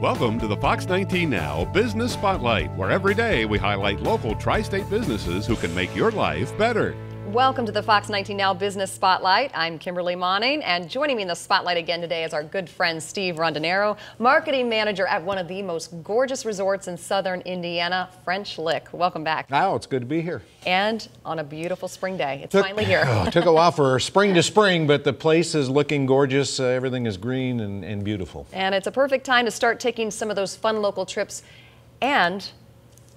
Welcome to the Fox 19 Now Business Spotlight, where every day we highlight local tri state businesses who can make your life better. Welcome to the Fox 19 Now Business Spotlight. I'm Kimberly Moening, and joining me in the spotlight again today is our good friend Steve Rondinaro, marketing manager at one of the most gorgeous resorts in southern Indiana, French Lick. Welcome back. Oh, it's good to be here. And on a beautiful spring day. It's Took- finally here. Oh, took a while for spring to spring, but the place is looking gorgeous. Uh, everything is green and, and beautiful. And it's a perfect time to start taking some of those fun local trips. And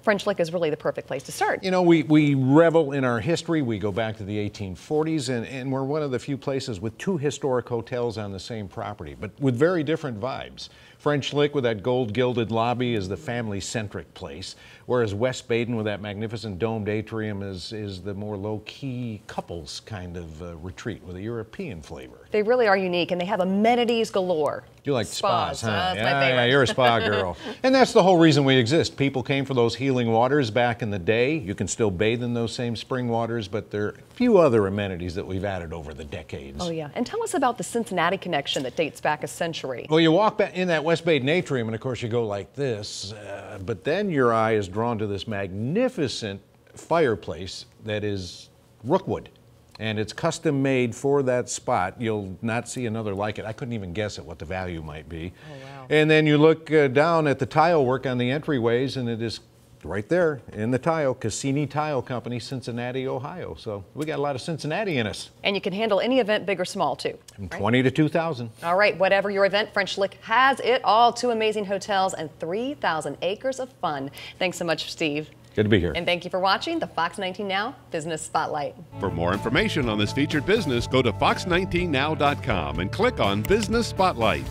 French Lick is really the perfect place to start. You know, we, we revel in our history. We go back to the 1840s, and, and we're one of the few places with two historic hotels on the same property, but with very different vibes. French Lick with that gold gilded lobby is the family centric place, whereas West Baden with that magnificent domed atrium is, is the more low key couples kind of uh, retreat with a European flavor. They really are unique, and they have amenities galore. You like spas, huh? That's yeah, yeah, you're a spa girl. and that's the whole reason we exist. People came for those healing waters back in the day. You can still bathe in those same spring waters, but there are a few other amenities that we've added over the decades. Oh, yeah. And tell us about the Cincinnati connection that dates back a century. Well, you walk back in that West Baden atrium, and of course you go like this, uh, but then your eye is drawn to this magnificent fireplace that is Rookwood. And it's custom made for that spot. You'll not see another like it. I couldn't even guess at what the value might be. Oh, wow. And then you look uh, down at the tile work on the entryways, and it is right there in the tile, Cassini Tile Company, Cincinnati, Ohio. So we got a lot of Cincinnati in us. And you can handle any event, big or small, too. From 20 to 2,000. All right, whatever your event, French Lick has it all. Two amazing hotels and 3,000 acres of fun. Thanks so much, Steve. Good to be here. And thank you for watching the Fox 19 Now Business Spotlight. For more information on this featured business, go to fox19now.com and click on Business Spotlight.